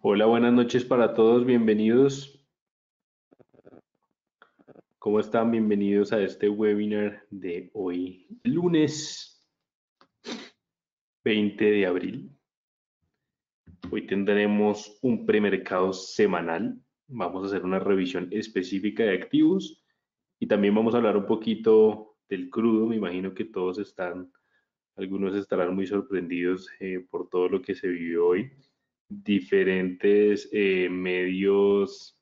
Hola, buenas noches para todos, bienvenidos. ¿Cómo están? Bienvenidos a este webinar de hoy, lunes 20 de abril. Hoy tendremos un premercado semanal. Vamos a hacer una revisión específica de activos y también vamos a hablar un poquito del crudo. Me imagino que todos están, algunos estarán muy sorprendidos eh, por todo lo que se vivió hoy. Diferentes eh, medios,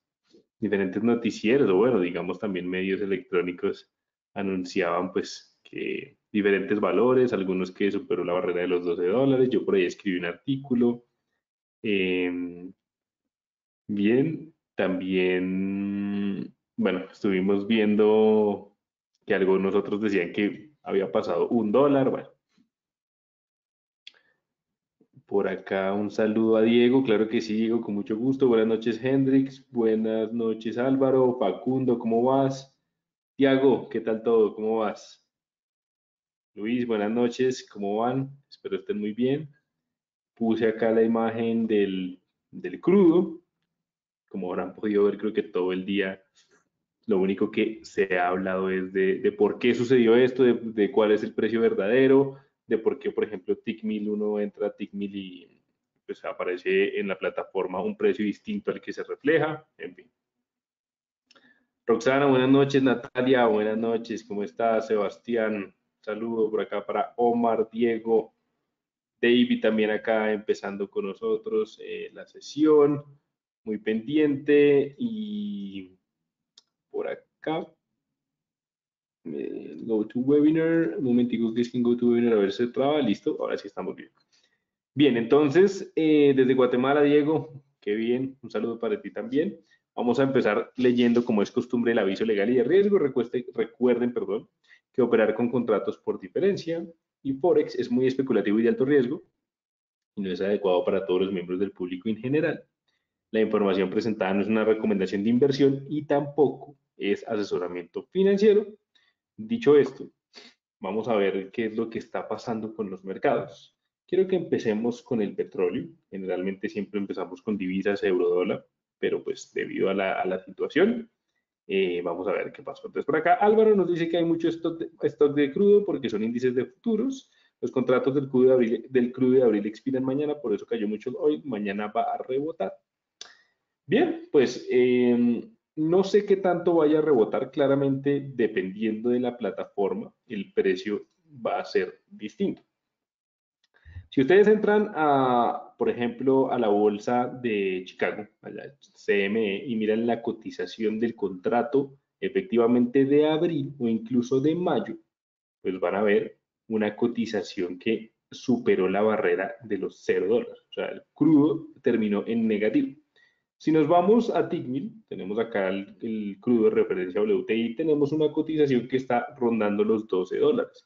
diferentes noticieros, o bueno, digamos también medios electrónicos anunciaban pues que diferentes valores, algunos que superó la barrera de los 12 dólares. Yo por ahí escribí un artículo Em, bien, también, bueno, estuvimos viendo que algunos otros decían que había pasado un dólar, bueno. Por acá un saludo a Diego, claro que sí, Diego, con mucho gusto. Buenas noches, Hendrix. Buenas noches, Álvaro. Facundo, ¿cómo vas? Tiago, ¿qué tal todo? ¿Cómo vas? Luis, buenas noches, ¿cómo van? Espero estén muy bien puse acá la imagen del, crudo. Como habrán podido ver, creo que todo el día lo único que se ha hablado es de, por qué sucedió esto, de, cuál es el precio verdadero, de por qué, por ejemplo, TICMIL, uno entra a TICMIL y pues aparece en la plataforma un precio distinto al que se refleja, en fin. Roxana, buenas noches. Natalia, buenas noches. ¿Cómo estás? Sebastián, saludo por acá para Omar, Diego, David también acá empezando con nosotros eh, la sesión, muy pendiente y por acá, eh, go to webinar, un momentico que es go to webinar a ver si traba, listo, ahora sí estamos bien. Bien, entonces, eh, desde Guatemala, Diego, qué bien, un saludo para ti también. Vamos a empezar leyendo, como es costumbre, el aviso legal y de riesgo. Recuerden perdón, que operar con contratos por diferencia y Forex es muy especulativo y de alto riesgo y no es adecuado para todos los miembros del público en general. La información presentada no es una recomendación de inversión y tampoco es asesoramiento financiero. Dicho esto, vamos a ver qué es lo que está pasando con los mercados. Quiero que empecemos con el petróleo. Generalmente siempre empezamos con divisas euro-dólar, pero pues debido a la, situación, eh, vamos a ver qué pasó. Entonces, por acá Álvaro nos dice que hay mucho stock de, crudo porque son índices de futuros. Los contratos del crudo de abril expiran mañana, por eso cayó mucho hoy. Mañana va a rebotar. Bien, pues em, no sé qué tanto vaya a rebotar. Claramente, dependiendo de la plataforma, el precio va a ser distinto. Si ustedes entran a, por ejemplo, a la bolsa de Chicago, a la CME, y miran la cotización del contrato efectivamente de abril o incluso de mayo, pues van a ver una cotización que superó la barrera de los 0 dólares. O sea, el crudo terminó en negativo. Si nos vamos a TICMIL, tenemos acá el, crudo de referencia WTI, tenemos una cotización que está rondando los 12 dólares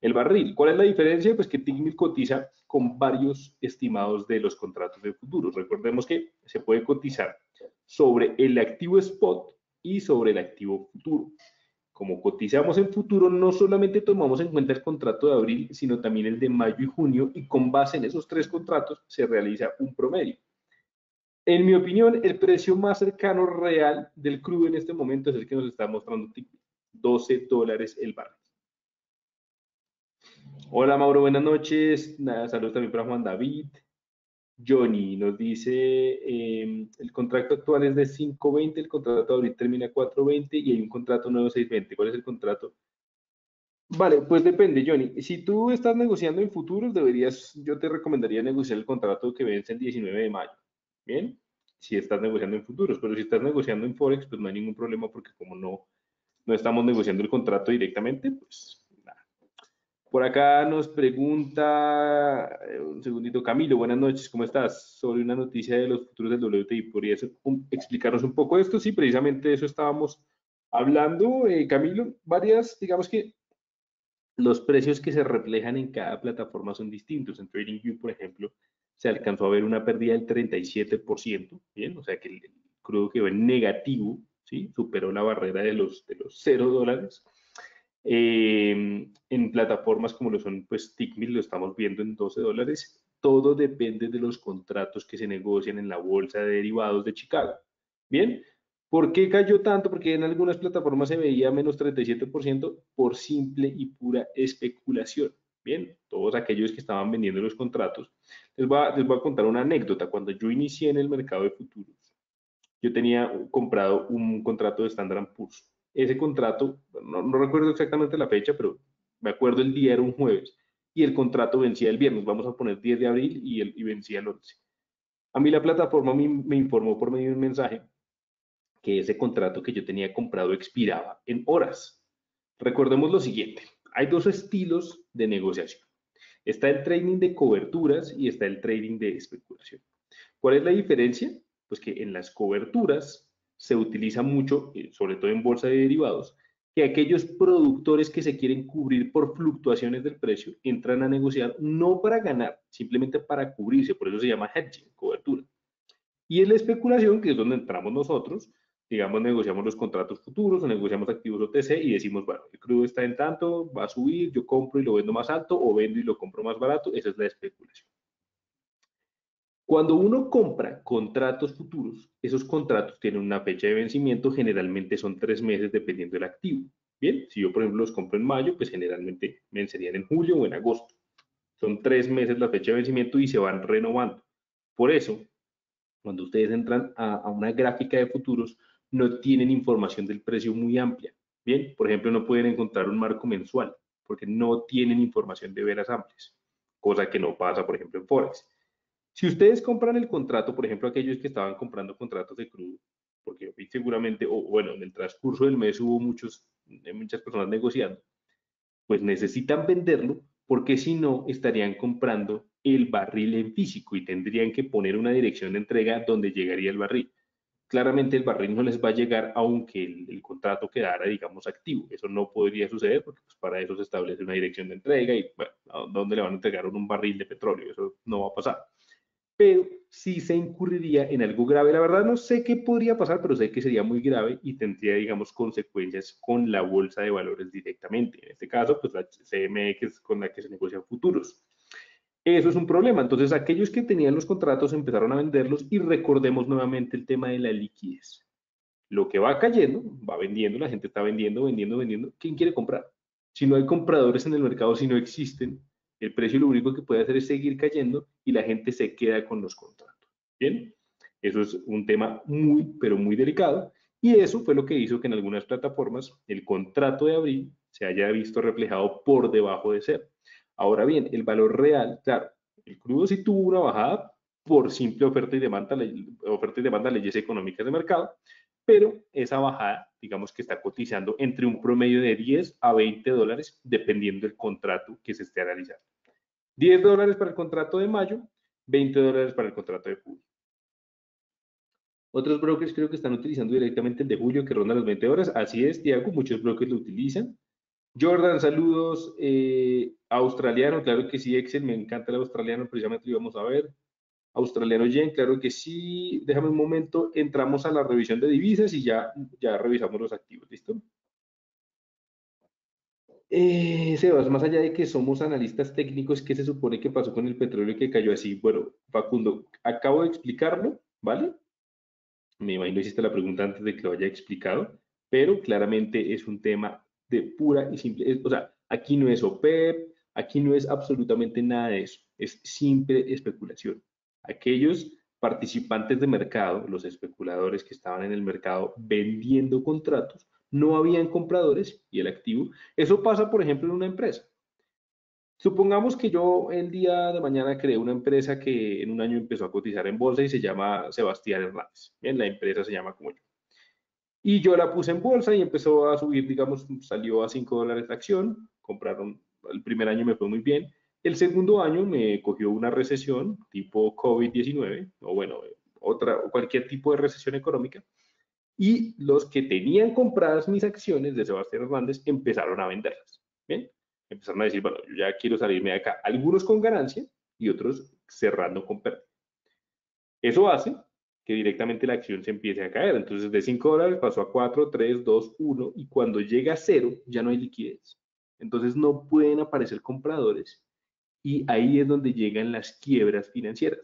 el barril. ¿Cuál es la diferencia? Pues que TICMIL cotiza con varios estimados de los contratos de futuros. Recordemos que se puede cotizar sobre el activo spot y sobre el activo futuro. Como cotizamos en futuro, no solamente tomamos en cuenta el contrato de abril, sino también el de mayo y junio, y con base en esos tres contratos se realiza un promedio. En mi opinión, el precio más cercano real del crudo en este momento es el que nos está mostrando 12 dólares el barril. Hola Mauro, buenas noches. saludos también para Juan David. Johnny nos dice, em, el contrato actual es de 5.20, el contrato abril termina 4.20 y hay un contrato nuevo 6.20. ¿Cuál es el contrato? Vale, pues depende, Johnny. Si tú estás negociando en futuros, deberías, yo te recomendaría negociar el contrato que vence el 19 de mayo. Bien, si estás negociando en futuros, pero si estás negociando en Forex, pues no hay ningún problema porque como no, no estamos negociando el contrato directamente, pues por acá nos pregunta, eh, un segundito, Camilo, buenas noches, ¿cómo estás? Sobre una noticia de los futuros del WTI, ¿podrías explicarnos un poco esto? Sí, precisamente de eso estábamos hablando, eh, Camilo. Varias, digamos que los precios que se reflejan en cada plataforma son distintos. En TradingView, por ejemplo, se alcanzó a ver una pérdida del 37%, ¿bien? O sea que el crudo quedó en negativo, ¿sí? Superó la barrera de los, de los 0 dólares. Eh, en plataformas como lo son, pues, TickMill lo estamos viendo en 12 dólares. Todo depende de los contratos que se negocian en la bolsa de derivados de Chicago. Bien, ¿por qué cayó tanto? Porque en algunas plataformas se veía menos 37% por simple y pura especulación. Bien, todos aquellos que estaban vendiendo los contratos. Les voy, a, les voy a contar una anécdota. Cuando yo inicié en el mercado de futuros, yo tenía comprado un contrato de Standard Poor's. Ese contrato, no, no recuerdo exactamente la fecha, pero me acuerdo el día era un jueves y el contrato vencía el viernes, vamos a poner 10 de abril y, el, y vencía el 11. A mí la plataforma me, me informó por medio de un mensaje que ese contrato que yo tenía comprado expiraba en horas. Recordemos lo siguiente, hay dos estilos de negociación. Está el trading de coberturas y está el trading de especulación. ¿Cuál es la diferencia? Pues que en las coberturas se utiliza mucho, eh, sobre todo en bolsa de derivados, que aquellos productores que se quieren cubrir por fluctuaciones del precio entran a negociar no para ganar, simplemente para cubrirse, por eso se llama hedging, cobertura. Y en la especulación, que es donde entramos nosotros, digamos, negociamos los contratos futuros o negociamos activos OTC y decimos, bueno, el crudo está en tanto, va a subir, yo compro y lo vendo más alto o vendo y lo compro más barato, esa es la especulación. Cuando uno compra contratos futuros, esos contratos tienen una fecha de vencimiento, generalmente son tres meses dependiendo del activo. Bien, si yo por ejemplo los compro en mayo, pues generalmente vencerían en julio o en agosto. Son tres meses la fecha de vencimiento y se van renovando. Por eso, cuando ustedes entran a, a una gráfica de futuros, no tienen información del precio muy amplia. Bien, por ejemplo, no pueden encontrar un marco mensual porque no tienen información de veras amplias, cosa que no pasa, por ejemplo, en Forex. Si ustedes compran el contrato, por ejemplo, aquellos que estaban comprando contratos de crudo, porque seguramente, o bueno, en el transcurso del mes hubo muchos, eh, muchas personas negociando, pues necesitan venderlo porque si no estarían comprando el barril en físico y tendrían que poner una dirección de entrega donde llegaría el barril claramente el barril no les va a llegar aunque el, contrato quedara, digamos, activo. Eso no podría suceder porque pues, para eso se establece una dirección de entrega y, bueno, ¿a dónde le van a entregar un barril de petróleo? Eso no va a pasar. Pero sí se incurriría en algo grave. La verdad no sé qué podría pasar, pero sé que sería muy grave y tendría, digamos, consecuencias con la bolsa de valores directamente. En este caso, pues la CMX con la que se negocian futuros. Eso es un problema. Entonces, aquellos que tenían los contratos empezaron a venderlos y recordemos nuevamente el tema de la liquidez. Lo que va cayendo, va vendiendo, la gente está vendiendo, vendiendo, vendiendo. ¿Quién quiere comprar? Si no hay compradores en el mercado, si no existen, el precio lo que puede hacer es seguir cayendo y la gente se queda con los contratos. Bien, eso es un tema muy, pero muy delicado. Y eso fue lo que hizo que en algunas plataformas el contrato de abril se haya visto reflejado por debajo de cero. Ahora bien, el valor real, claro, el crudo sí tuvo una bajada por simple oferta y demanda, oferta y demanda leyes económicas de mercado, pero esa bajada, digamos que está cotizando entre un promedio de 10 a 20 dólares, dependiendo del contrato que se esté analizando. 10 dólares para el contrato de mayo, 20 dólares para el contrato de julio. Otros brokers creo que están utilizando directamente el de julio que ronda las 20 horas. Así es, Tiago, muchos brokers lo utilizan. Jordan, saludos. Eh, australiano, claro que sí, Excel, me encanta el australiano, precisamente lo íbamos a ver. Australiano Yen, claro que sí. Déjame un momento, entramos a la revisión de divisas y ya, ya revisamos los activos, ¿listo? Eh, Sebas, más allá de que somos analistas técnicos, ¿qué se supone que pasó con el petróleo que cayó así? Bueno, Facundo, acabo de explicarlo, ¿vale? Me imagino hiciste la pregunta antes de que lo haya explicado, pero claramente es un tema de pura y simple, o sea, aquí no es OPEP, aquí no es absolutamente nada de eso, es simple especulación. Aquellos participantes de mercado, los especuladores que estaban en el mercado vendiendo contratos, no habían compradores y el activo. Eso pasa, por ejemplo, en una empresa. Supongamos que yo el día de mañana creé una empresa que en un año empezó a cotizar en bolsa y se llama Sebastián Hernández. Bien, la empresa se llama como yo. Y yo la puse en bolsa y empezó a subir, digamos, salió a 5 dólares la acción, compraron, el primer año me fue muy bien, el segundo año me cogió una recesión tipo COVID-19, o bueno, otra, cualquier tipo de recesión económica, y los que tenían compradas mis acciones de Sebastián Hernández empezaron a venderlas, ¿bien? Empezaron a decir, bueno, yo ya quiero salirme de acá, algunos con ganancia y otros cerrando con pérdida. Eso hace que directamente la acción se empiece a caer. Entonces de 5 dólares pasó a 4, 3, 2, 1 y cuando llega a 0 ya no hay liquidez. Entonces no pueden aparecer compradores y ahí es donde llegan las quiebras financieras.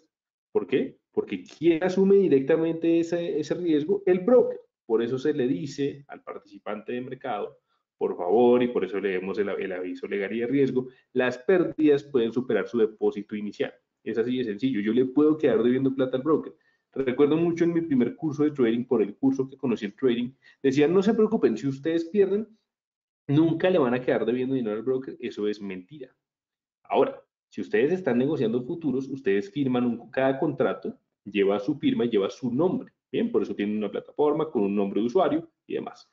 ¿Por qué? Porque ¿quién asume directamente ese, ese riesgo? El broker. Por eso se le dice al participante de mercado, por favor, y por eso leemos el, el aviso legal y de riesgo, las pérdidas pueden superar su depósito inicial. Es así de sencillo. Yo le puedo quedar debiendo plata al broker. Recuerdo mucho en mi primer curso de trading, por el curso que conocí el trading, decían, no se preocupen, si ustedes pierden, nunca le van a quedar debiendo dinero al broker. Eso es mentira. Ahora, si ustedes están negociando futuros, ustedes firman un, cada contrato, lleva su firma lleva su nombre. Bien, por eso tienen una plataforma con un nombre de usuario y demás.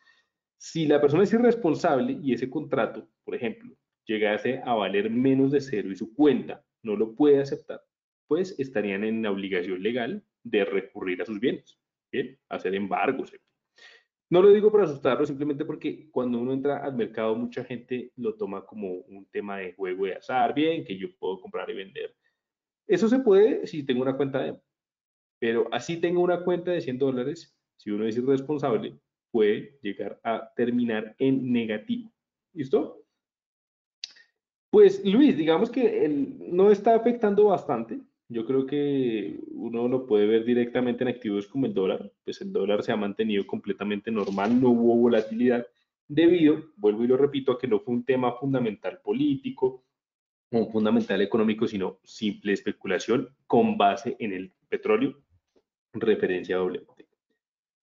Si la persona es irresponsable y ese contrato, por ejemplo, llegase a valer menos de cero y su cuenta no lo puede aceptar, pues estarían en obligación legal de recurrir a sus bienes, ¿bien? hacer embargos. No lo digo para asustarlo, simplemente porque cuando uno entra al mercado, mucha gente lo toma como un tema de juego de azar, bien, que yo puedo comprar y vender. Eso se puede si tengo una cuenta de... Pero así tengo una cuenta de 100 dólares, si uno es irresponsable, puede llegar a terminar en negativo. ¿Listo? Pues Luis, digamos que no está afectando bastante. Yo creo que uno lo puede ver directamente en activos como el dólar. Pues el dólar se ha mantenido completamente normal, no hubo volatilidad debido, vuelvo y lo repito, a que no fue un tema fundamental político o fundamental económico, sino simple especulación con base en el petróleo, referencia doble.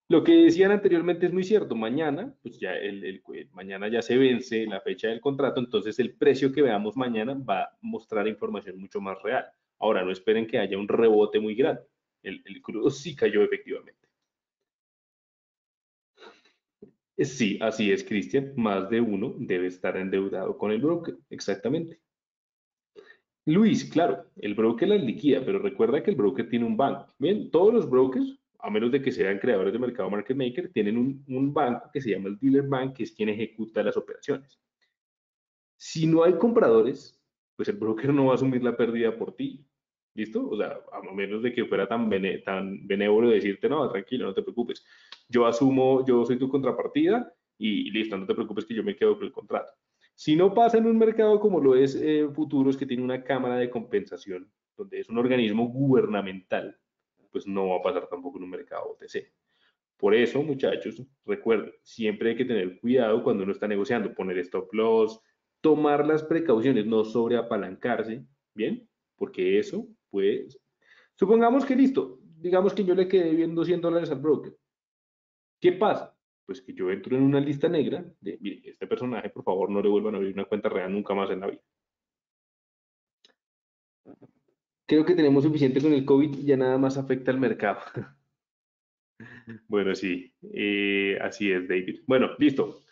Lo que decían anteriormente es muy cierto. Mañana, pues ya el, mañana ya se vence la fecha del contrato, entonces el precio que veamos mañana va a mostrar información mucho más real. Ahora, no esperen que haya un rebote muy grande. El, el crudo sí cayó efectivamente. Sí, así es, Cristian. Más de uno debe estar endeudado con el broker. Exactamente. Luis, claro, el broker las liquida, pero recuerda que el broker tiene un banco. Todos los brokers a menos de que sean creadores de mercado market maker, tienen un, banco que se llama el dealer bank, que es quien ejecuta las operaciones. Si no hay compradores, pues el broker no va a asumir la pérdida por ti. ¿Listo? O sea, a menos de que fuera tan, tan benévolo decirte, no, tranquilo, no te preocupes. Yo asumo, yo soy tu contrapartida y, listo, no te preocupes que yo me quedo con el contrato. Si no pasa en un mercado como lo es eh, Futuros, que tiene una cámara de compensación, donde es un organismo gubernamental, pues no va a pasar tampoco en un mercado OTC. Por eso, muchachos, recuerden, siempre hay que tener cuidado cuando uno está negociando, poner stop loss, tomar las precauciones, no sobreapalancarse, ¿bien? Porque eso puede... Supongamos que listo, digamos que yo le quedé viendo 100 dólares al broker. ¿Qué pasa? Pues que yo entro en una lista negra de, mire, este personaje, por favor, no le vuelvan a abrir una cuenta real nunca más en la vida. creo que tenemos suficiente con el COVID y ya nada más afecta al mercado. Bueno, sí, eh, así es, David. Bueno, listo.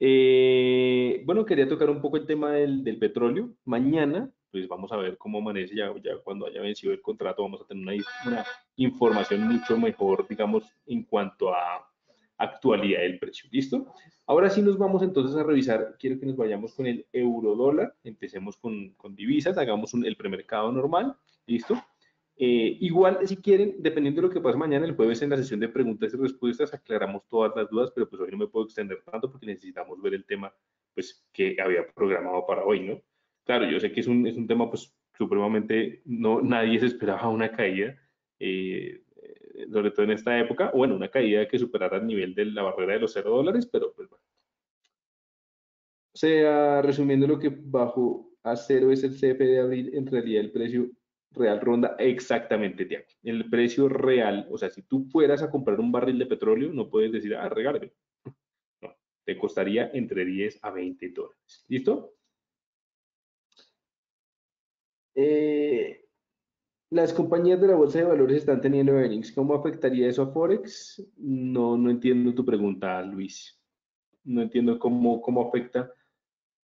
Eh, bueno, quería tocar un poco el tema del, petróleo. Mañana, pues vamos a ver cómo amanece ya, ya cuando haya vencido el contrato, vamos a tener una, una información mucho mejor, digamos, en cuanto a actualidad del precio. ¿Listo? Ahora sí nos vamos entonces a revisar, quiero que nos vayamos con el euro dólar, empecemos con, con divisas, hagamos un, el premercado normal ¿Listo? Eh, igual, si quieren, dependiendo de lo que pase mañana, el jueves en la sesión de preguntas y respuestas, aclaramos todas las dudas, pero pues hoy no me puedo extender tanto porque necesitamos ver el tema pues, que había programado para hoy, ¿no? Claro, yo sé que es un, es un tema pues supremamente, no, nadie se esperaba una caída, eh, sobre todo en esta época, bueno, una caída que superara el nivel de la barrera de los cero dólares, pero pues bueno. O sea, resumiendo lo que bajo a cero es el CF de abril, en realidad el precio real ronda exactamente, Tiago. El precio real, o sea, si tú fueras a comprar un barril de petróleo, no puedes decir, ah, regálame. No, te costaría entre 10 a 20 dólares. ¿Listo? Eh, las compañías de la bolsa de valores están teniendo earnings. ¿Cómo afectaría eso a Forex? No, no entiendo tu pregunta, Luis. No entiendo cómo, cómo afecta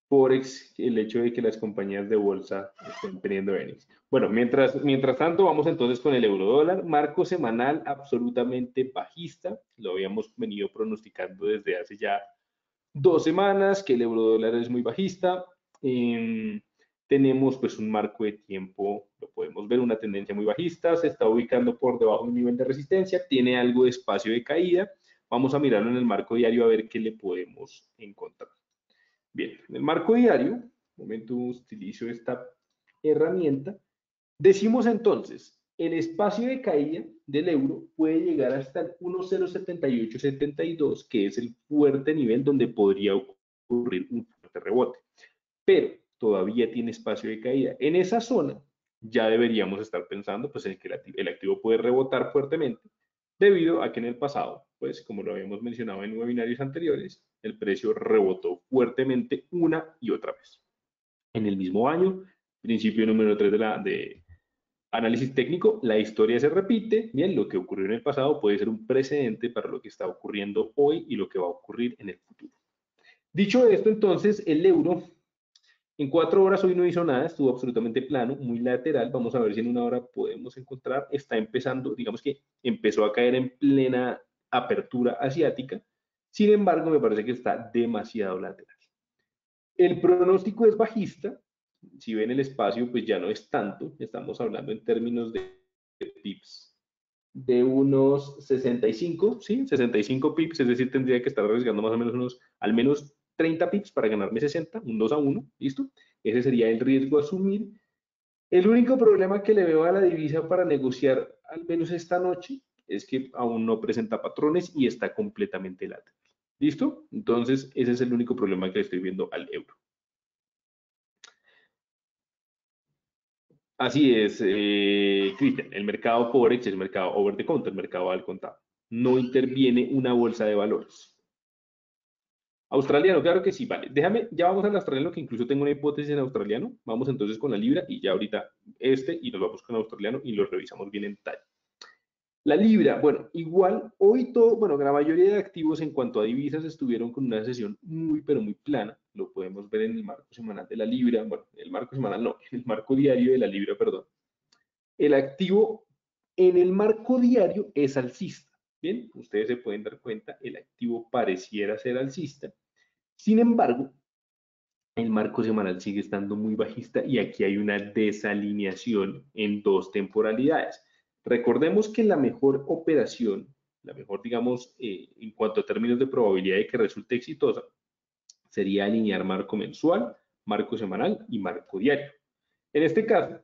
Forex el hecho de que las compañías de bolsa estén teniendo earnings. Bueno, mientras, mientras tanto, vamos entonces con el euro dólar. Marco semanal absolutamente bajista. Lo habíamos venido pronosticando desde hace ya dos semanas que el euro dólar es muy bajista. Em, tenemos pues un marco de tiempo, lo podemos ver, una tendencia muy bajista, se está ubicando por debajo del nivel de resistencia, tiene algo de espacio de caída. Vamos a mirarlo en el marco diario a ver qué le podemos encontrar. Bien, en el marco diario, un momento utilizo esta herramienta, decimos entonces, el espacio de caída del euro puede llegar hasta el 1.07872, que es el fuerte nivel donde podría ocurrir un fuerte rebote. Pero todavía tiene espacio de caída. En esa zona ya deberíamos estar pensando pues, en que el activo puede rebotar fuertemente debido a que en el pasado, pues como lo habíamos mencionado en webinarios anteriores, el precio rebotó fuertemente una y otra vez. En el mismo año, principio número 3 de, la, de análisis técnico, la historia se repite. Bien, lo que ocurrió en el pasado puede ser un precedente para lo que está ocurriendo hoy y lo que va a ocurrir en el futuro. Dicho esto, entonces, el euro en cuatro horas hoy no hizo nada, estuvo absolutamente plano, muy lateral. Vamos a ver si en una hora podemos encontrar. Está empezando, digamos que empezó a caer en plena apertura asiática. Sin embargo, me parece que está demasiado lateral. El pronóstico es bajista. Si ven el espacio, pues ya no es tanto. Estamos hablando en términos de pips de unos 65, ¿sí? 65 pips, es decir, tendría que estar arriesgando más o menos unos, al menos 30 pips para ganarme 60, un 2 a 1, ¿listo? Ese sería el riesgo a asumir. El único problema que le veo a la divisa para negociar, al menos esta noche, es que aún no presenta patrones y está completamente lateral. ¿Listo? Entonces, ese es el único problema que estoy viendo al euro. Así es, eh, el mercado Forex es el mercado over the counter, el mercado al contado. No interviene una bolsa de valores. Australiano, claro que sí, vale. Déjame, ya vamos al australiano, que incluso tengo una hipótesis en australiano. Vamos entonces con la libra y ya ahorita este y nos vamos con australiano y lo revisamos bien en detalle. La libra, bueno, igual hoy todo, bueno, la mayoría de activos en cuanto a divisas estuvieron con una sesión muy, pero muy plana. Lo podemos ver en el marco semanal de la libra, bueno, el marco semanal no, en el marco diario de la libra, perdón. El activo en el marco diario es alcista. Bien, ustedes se pueden dar cuenta, el activo pareciera ser alcista. Sin embargo, el marco semanal sigue estando muy bajista y aquí hay una desalineación en dos temporalidades. Recordemos que la mejor operación, la mejor, digamos, eh, en cuanto a términos de probabilidad de que resulte exitosa, sería alinear marco mensual, marco semanal y marco diario. En este caso,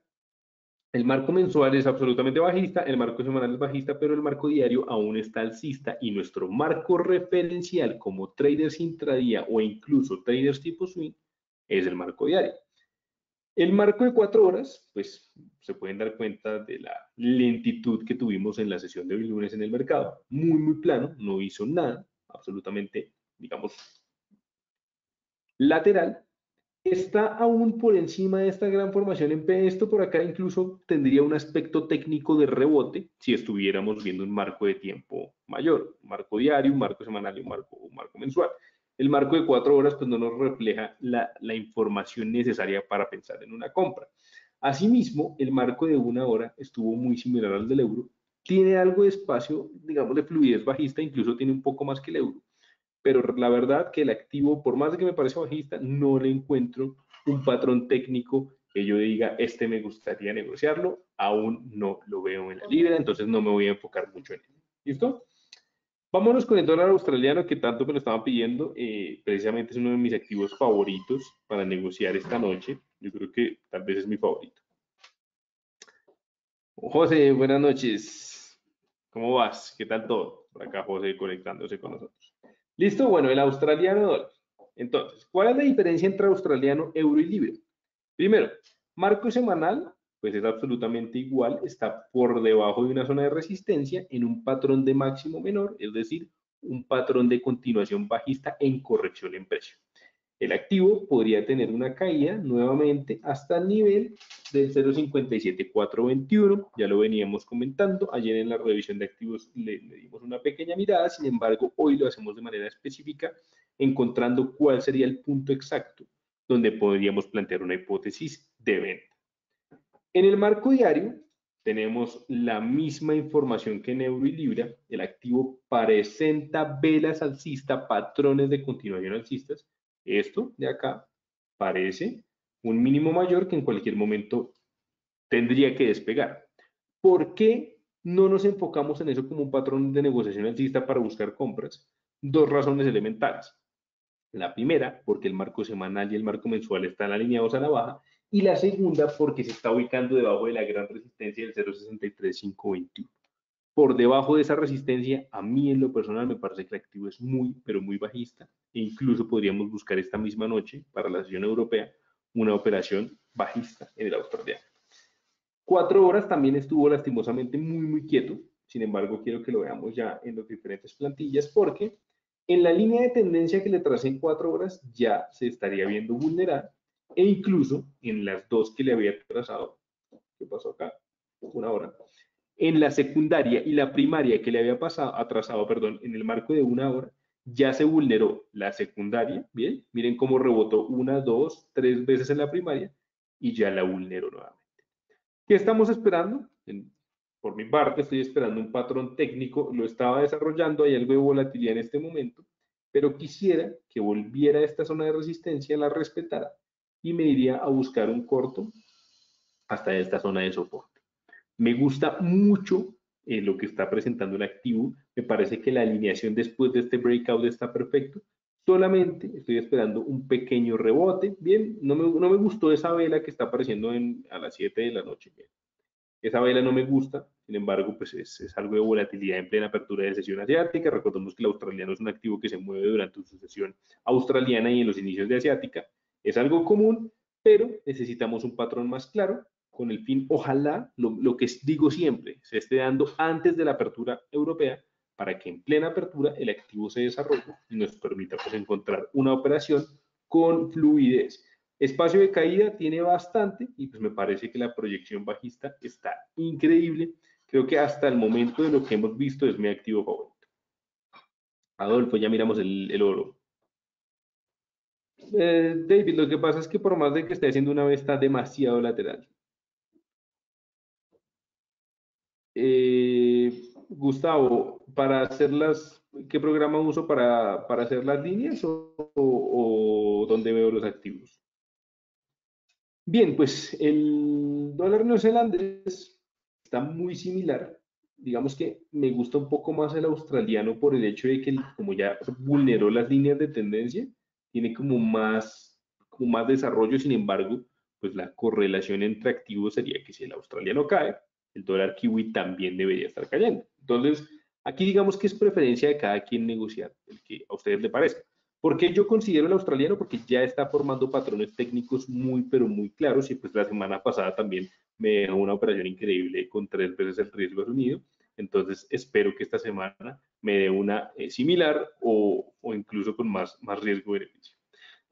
el marco mensual es absolutamente bajista, el marco semanal es bajista, pero el marco diario aún está alcista y nuestro marco referencial como traders intradía o incluso traders tipo swing es el marco diario. El marco de cuatro horas, pues se pueden dar cuenta de la lentitud que tuvimos en la sesión de hoy lunes en el mercado. Muy, muy plano, no hizo nada, absolutamente, digamos, lateral está aún por encima de esta gran formación en P. Esto por acá incluso tendría un aspecto técnico de rebote si estuviéramos viendo un marco de tiempo mayor, un marco diario, un marco semanal y un marco, marco mensual. El marco de cuatro horas pues no nos refleja la, la información necesaria para pensar en una compra. Asimismo, el marco de una hora estuvo muy similar al del euro. Tiene algo de espacio, digamos, de fluidez bajista, incluso tiene un poco más que el euro pero la verdad que el activo, por más de que me parece bajista, no le encuentro un patrón técnico que yo diga, este me gustaría negociarlo, aún no lo veo en la libra, entonces no me voy a enfocar mucho en él. ¿Listo? Vámonos con el dólar australiano que tanto me lo estaban pidiendo. Eh, precisamente es uno de mis activos favoritos para negociar esta noche. Yo creo que tal vez es mi favorito. José, buenas noches. ¿Cómo vas? ¿Qué tal todo? Por acá José conectándose con nosotros. Listo, bueno, el australiano dólar. Entonces, ¿cuál es la diferencia entre australiano, euro y libra? Primero, marco semanal, pues es absolutamente igual, está por debajo de una zona de resistencia en un patrón de máximo menor, es decir, un patrón de continuación bajista en corrección en precio. El activo podría tener una caída nuevamente hasta el nivel del 0.57421. Ya lo veníamos comentando. Ayer en la revisión de activos le, dimos una pequeña mirada. Sin embargo, hoy lo hacemos de manera específica, encontrando cuál sería el punto exacto donde podríamos plantear una hipótesis de venta. En el marco diario tenemos la misma información que en euro y libra. El activo presenta velas alcistas, patrones de continuación alcistas esto de acá parece un mínimo mayor que en cualquier momento tendría que despegar. ¿Por qué no nos enfocamos en eso como un patrón de negociación alcista para buscar compras? Dos razones elementales. La primera, porque el marco semanal y el marco mensual están alineados a la baja. Y la segunda, porque se está ubicando debajo de la gran resistencia del 0.63521. Por debajo de esa resistencia, a mí en lo personal me parece que el activo es muy, pero muy bajista. E incluso podríamos buscar esta misma noche para la sesión europea una operación bajista en el australiano. Cuatro horas también estuvo lastimosamente muy, muy quieto. Sin embargo, quiero que lo veamos ya en las diferentes plantillas porque en la línea de tendencia que le tracé en cuatro horas ya se estaría viendo vulnerar e incluso en las dos que le había trazado, ¿qué pasó acá? Una hora. En la secundaria y la primaria que le había pasado, atrasado, perdón, en el marco de una hora, ya se vulneró la secundaria, ¿bien? Miren cómo rebotó una, dos, tres veces en la primaria y ya la vulneró nuevamente. ¿Qué estamos esperando? por mi parte, estoy esperando un patrón técnico, lo estaba desarrollando, hay algo de volatilidad en este momento, pero quisiera que volviera a esta zona de resistencia, la respetara y me iría a buscar un corto hasta esta zona de soporte. Me gusta mucho eh, lo que está presentando el activo. Me parece que la alineación después de este breakout está perfecto. Solamente estoy esperando un pequeño rebote. Bien, no me, no gustó esa vela que está apareciendo en, a las 7 de la noche. Esa vela no me gusta, sin embargo, pues es, es, algo de volatilidad en plena apertura de sesión asiática. Recordemos que el australiano es un activo que se mueve durante su sesión australiana y en los inicios de asiática. Es algo común, pero necesitamos un patrón más claro con el fin, ojalá, lo, que digo siempre, se esté dando antes de la apertura europea para que en plena apertura el activo se desarrolle y nos permita pues, encontrar una operación con fluidez. Espacio de caída tiene bastante y pues me parece que la proyección bajista está increíble. Creo que hasta el momento de lo que hemos visto es mi activo favorito. Adolfo, ya miramos el, oro. Eh, David, lo que pasa es que por más de que esté haciendo una vez está demasiado lateral. Eh, Gustavo, para hacer las, ¿qué programa uso para, para hacer las líneas o, o, dónde veo los activos? Bien, pues el dólar neozelandés está muy similar. Digamos que me gusta un poco más el australiano por el hecho de que, como ya vulneró las líneas de tendencia, tiene como más, como más desarrollo. Sin embargo, pues la correlación entre activos sería que si el australiano cae, el dólar kiwi también debería estar cayendo. Entonces, aquí digamos que es preferencia de cada quien negociar, el que a ustedes le parezca. ¿Por qué yo considero el australiano? Porque ya está formando patrones técnicos muy, pero muy claros y pues la semana pasada también me dejó una operación increíble con tres veces el riesgo asumido. Entonces, espero que esta semana me dé una eh, similar o, o, incluso con más, más riesgo-beneficio.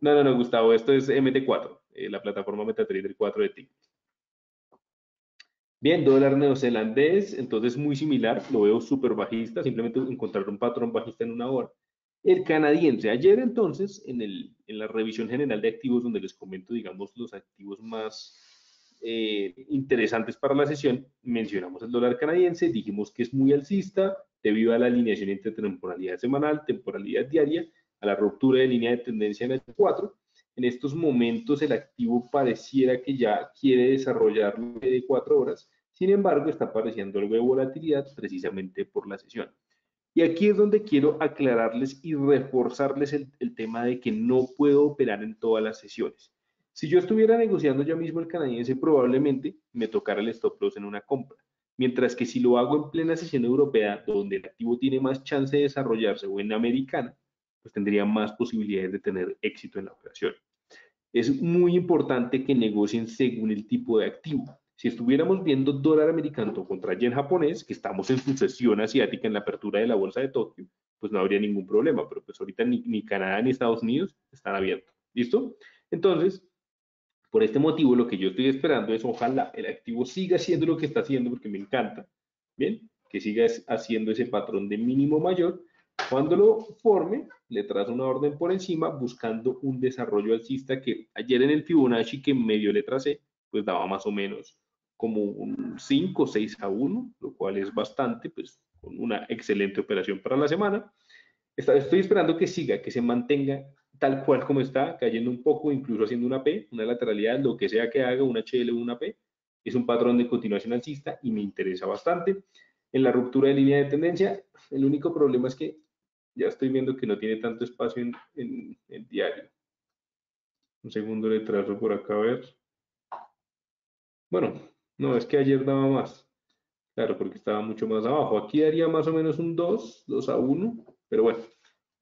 No, no, no, Gustavo, esto es MT4, eh, la plataforma MetaTrader 4 de TIC. Bien, dólar neozelandés, entonces muy similar, lo veo súper bajista, simplemente encontrar un patrón bajista en una hora. El canadiense, ayer entonces, en, el, en la revisión general de activos, donde les comento, digamos, los activos más eh, interesantes para la sesión, mencionamos el dólar canadiense, dijimos que es muy alcista debido a la alineación entre temporalidad semanal, temporalidad diaria, a la ruptura de línea de tendencia en el 4. En estos momentos el activo pareciera que ya quiere desarrollar de cuatro horas sin embargo, está apareciendo algo de volatilidad precisamente por la sesión. Y aquí es donde quiero aclararles y reforzarles el, tema de que no puedo operar en todas las sesiones. Si yo estuviera negociando ya mismo el canadiense, probablemente me tocara el stop loss en una compra. Mientras que si lo hago en plena sesión europea, donde el activo tiene más chance de desarrollarse, o en americana, pues tendría más posibilidades de tener éxito en la operación. Es muy importante que negocien según el tipo de activo. Si estuviéramos viendo dólar americano contra yen japonés, que estamos en sucesión asiática en la apertura de la bolsa de Tokio, pues no habría ningún problema, pero pues ahorita ni, ni Canadá ni Estados Unidos están abiertos. ¿Listo? Entonces, por este motivo, lo que yo estoy esperando es ojalá el activo siga haciendo lo que está haciendo, porque me encanta, ¿bien? Que siga haciendo ese patrón de mínimo mayor. Cuando lo forme, le trazo una orden por encima buscando un desarrollo alcista que ayer en el Fibonacci que medio le tracé, pues daba más o menos como un 5, 6 a 1, lo cual es bastante, pues con una excelente operación para la semana. Estoy esperando que siga, que se mantenga tal cual como está, cayendo un poco, incluso haciendo una P, una lateralidad, lo que sea que haga, una HL o una P, es un patrón de continuación alcista y me interesa bastante. En la ruptura de línea de tendencia, el único problema es que ya estoy viendo que no tiene tanto espacio en, el diario. Un segundo le trazo por acá a ver. Bueno, no, es que ayer daba más. Claro, porque estaba mucho más abajo. Aquí daría más o menos un 2, 2 a 1, pero bueno,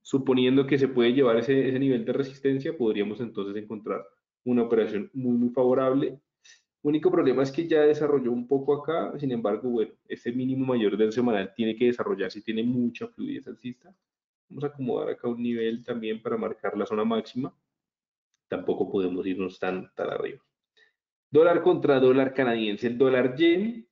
suponiendo que se puede llevar ese, nivel de resistencia, podríamos entonces encontrar una operación muy, muy favorable. Único problema es que ya desarrolló un poco acá, sin embargo, bueno, este mínimo mayor del semanal tiene que desarrollarse, tiene mucha fluidez alcista. Vamos a acomodar acá un nivel también para marcar la zona máxima. Tampoco podemos irnos tan, tan arriba. Dólar contra dólar canadiense. El dólar yen,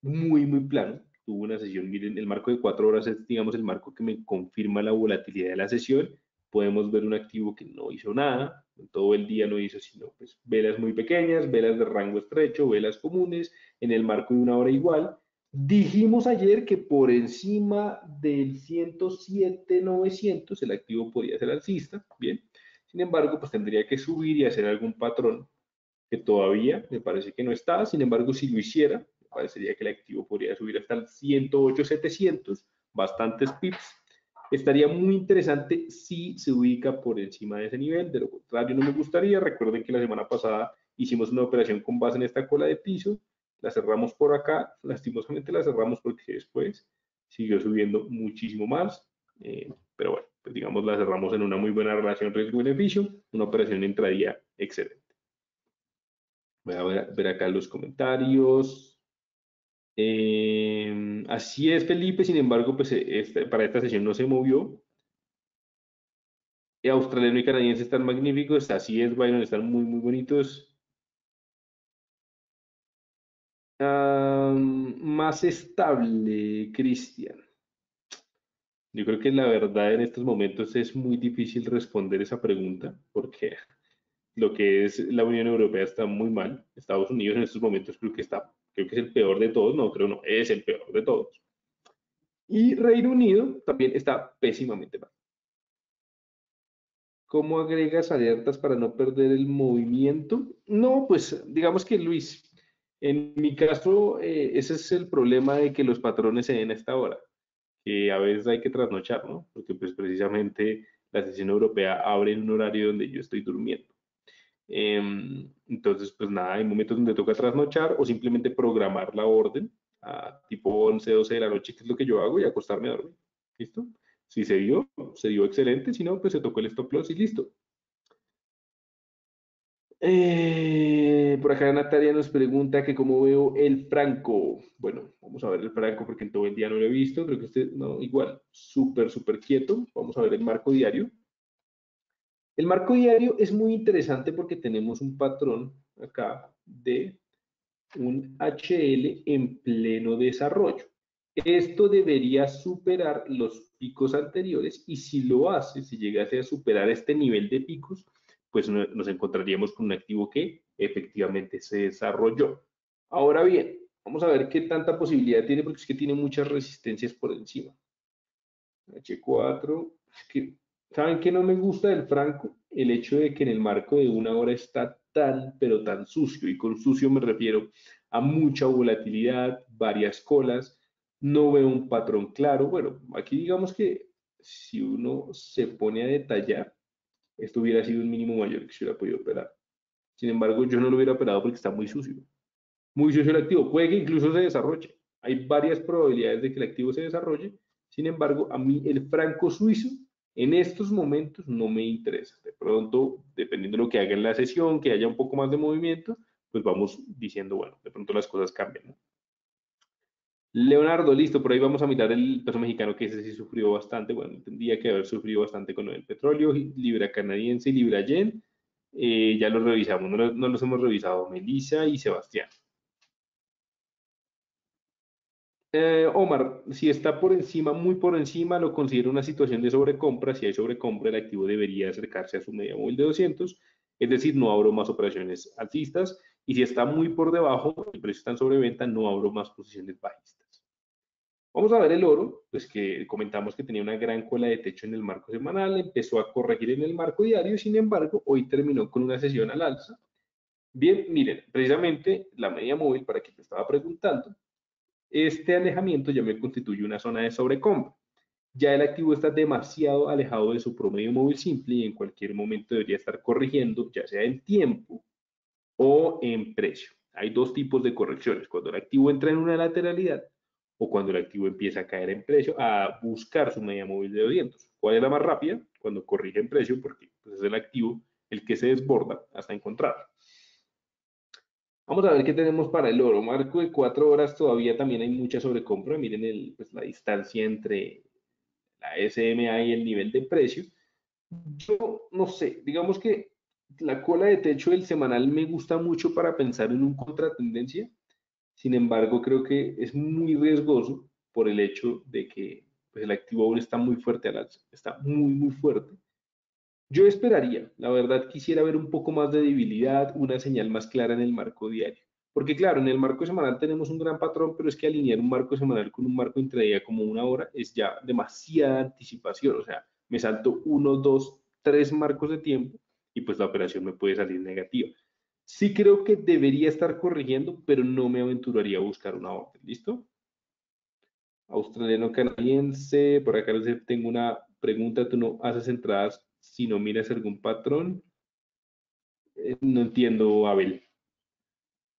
muy, muy plano tuvo una sesión, miren, el marco de cuatro horas es, digamos, el marco que me confirma la volatilidad de la sesión. Podemos ver un activo que no hizo nada, todo el día no hizo sino pues, velas muy pequeñas, velas de rango estrecho, velas comunes, en el marco de una hora igual. Dijimos ayer que por encima del 107,900 el activo podía ser alcista, bien. Sin embargo, pues tendría que subir y hacer algún patrón que todavía me parece que no está. Sin embargo, si lo hiciera, parecería que el activo podría subir hasta el 108,700, bastantes pips. Estaría muy interesante si se ubica por encima de ese nivel, de lo contrario no me gustaría. Recuerden que la semana pasada hicimos una operación con base en esta cola de piso, la cerramos por acá, lastimosamente la cerramos porque después siguió subiendo muchísimo más, eh, pero bueno, pues digamos la cerramos en una muy buena relación riesgo-beneficio, una operación entraría excelente. Voy a ver, ver acá los comentarios. Eh, así es, Felipe, sin embargo, pues eh, este, para esta sesión no se movió. Australiano y canadiense están magníficos, así es, Byron, están muy, muy bonitos. Más estable, Cristian. Yo creo que la verdad en estos momentos es muy difícil responder esa pregunta porque lo que es la Unión Europea está muy mal. Estados Unidos en estos momentos creo que está creo que es el peor de todos, no, creo no, es el peor de todos. Y Reino Unido también está pésimamente mal. ¿Cómo agregas alertas para no perder el movimiento? No, pues digamos que Luis, en mi caso, eh, ese es el problema de que los patrones se den a esta hora, que a veces hay que trasnochar, ¿no? Porque pues precisamente la sesión europea abre en un horario donde yo estoy durmiendo. Em, entonces, pues nada, hay momentos donde toca trasnochar o simplemente programar la orden a tipo 11, 12 de la noche, que es lo que yo hago, y acostarme a dormir. ¿Listo? Si se dio, se dio excelente, si no, pues se tocó el stop loss y listo. Eh, por acá Natalia nos pregunta que cómo veo el franco. Bueno, vamos a ver el franco porque en todo el día no lo he visto. Creo que este, no, igual, súper, súper quieto. Vamos a ver el marco diario. El marco diario es muy interesante porque tenemos un patrón acá de un HL en pleno desarrollo. Esto debería superar los picos anteriores y si lo hace, si llegase a superar este nivel de picos, pues nos encontraríamos con un activo que efectivamente se desarrolló. Ahora bien, vamos a ver qué tanta posibilidad tiene porque es que tiene muchas resistencias por encima. H4, es que ¿Saben qué no me gusta del franco? El hecho de que en el marco de una hora está tan, pero tan sucio. Y con sucio me refiero a mucha volatilidad, varias colas, no veo un patrón claro. Bueno, aquí digamos que si uno se pone a detallar, esto hubiera sido un mínimo mayor que se hubiera podido operar. Sin embargo, yo no lo hubiera operado porque está muy sucio. Muy sucio el activo. Puede que incluso se desarrolle. Hay varias probabilidades de que el activo se desarrolle. Sin embargo, a mí el franco suizo en estos momentos no me interesa. De pronto, dependiendo de lo que haga en la sesión, que haya un poco más de movimiento, pues vamos diciendo, bueno, de pronto las cosas cambian. Leonardo, listo, por ahí vamos a mirar el peso mexicano, que ese sí sufrió bastante. Bueno, tendría que haber sufrido bastante con el petróleo, libra canadiense y libra yen. Eh, ya los revisamos, no, los hemos revisado, Melissa y Sebastián. Eh, Omar, si está por encima, muy por encima, lo considero una situación de sobrecompra. Si hay sobrecompra, el activo debería acercarse a su media móvil de 200, es decir, no abro más operaciones alcistas. Y si está muy por debajo, el precio está en sobreventa, no abro más posiciones bajistas. Vamos a ver el oro, pues que comentamos que tenía una gran cola de techo en el marco semanal, empezó a corregir en el marco diario, sin embargo, hoy terminó con una sesión al alza. Bien, miren, precisamente la media móvil, para quien te estaba preguntando, este alejamiento ya me constituye una zona de sobrecompra. Ya el activo está demasiado alejado de su promedio móvil simple y en cualquier momento debería estar corrigiendo, ya sea en tiempo o en precio. Hay dos tipos de correcciones, cuando el activo entra en una lateralidad o cuando el activo empieza a caer en precio, a buscar su media móvil de 200. ¿Cuál es la más rápida? Cuando corrige en precio, porque pues, es el activo el que se desborda hasta encontrarlo. Vamos a ver qué tenemos para el oro. Marco de cuatro horas todavía también hay mucha sobrecompra. Miren el, pues, la distancia entre la SMA y el nivel de precio. Yo no sé, digamos que la cola de techo del semanal me gusta mucho para pensar en un contratendencia sin embargo, creo que es muy riesgoso por el hecho de que pues, el activo aún está muy fuerte al alza, está muy, muy fuerte. Yo esperaría, la verdad quisiera ver un poco más de debilidad, una señal más clara en el marco diario. Porque claro, en el marco semanal tenemos un gran patrón, pero es que alinear un marco semanal con un marco intradía como una hora es ya demasiada anticipación. O sea, me salto uno, dos, tres marcos de tiempo y pues la operación me puede salir negativa. Sí creo que debería estar corrigiendo, pero no me aventuraría a buscar una orden. ¿Listo? Australiano canadiense, por acá tengo una pregunta, ¿tú no haces entradas si no miras algún patrón? Eh, no entiendo, Abel.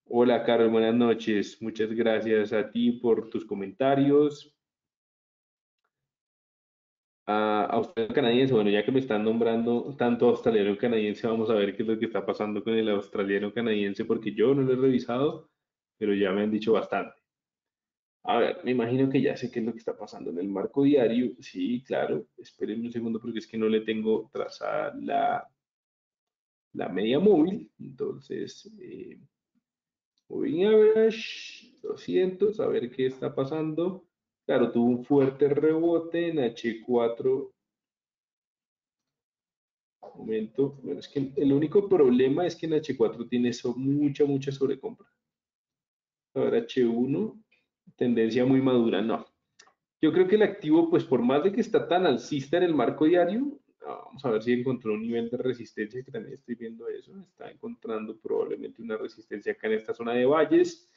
Hola, Carol, buenas noches. Muchas gracias a ti por tus comentarios australiano canadiense, bueno, ya que me están nombrando tanto australiano canadiense, vamos a ver qué es lo que está pasando con el australiano canadiense, porque yo no lo he revisado, pero ya me han dicho bastante. A ver, me imagino que ya sé qué es lo que está pasando en el marco diario. Sí, claro, espérenme un segundo porque es que no le tengo trazada la, la media móvil. Entonces, eh, moving average, 200, a ver qué está pasando. Claro, tuvo un fuerte rebote en H4. Momento. Bueno, es que el único problema es que en H4 tiene mucha, mucha sobrecompra. A ver, H1, tendencia muy madura. No. Yo creo que el activo, pues por más de que está tan alcista en el marco diario, vamos a ver si encontró un nivel de resistencia, que también estoy viendo eso. Está encontrando probablemente una resistencia acá en esta zona de valles.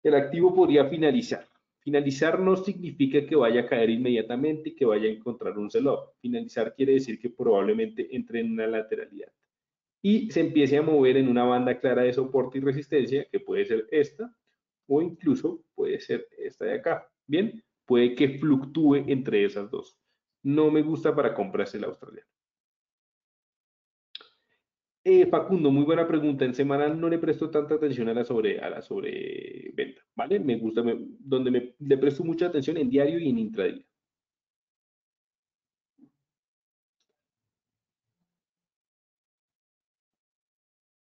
El activo podría finalizar. Finalizar no significa que vaya a caer inmediatamente y que vaya a encontrar un sell-off. Finalizar quiere decir que probablemente entre en una lateralidad y se empiece a mover en una banda clara de soporte y resistencia, que puede ser esta o incluso puede ser esta de acá. Bien, puede que fluctúe entre esas dos. No me gusta para comprarse el australiano. Eh, Facundo, muy buena pregunta. En semanal no le presto tanta atención a la sobre a la sobreventa, ¿vale? Me gusta, donde me, le presto mucha atención en diario y en intradía.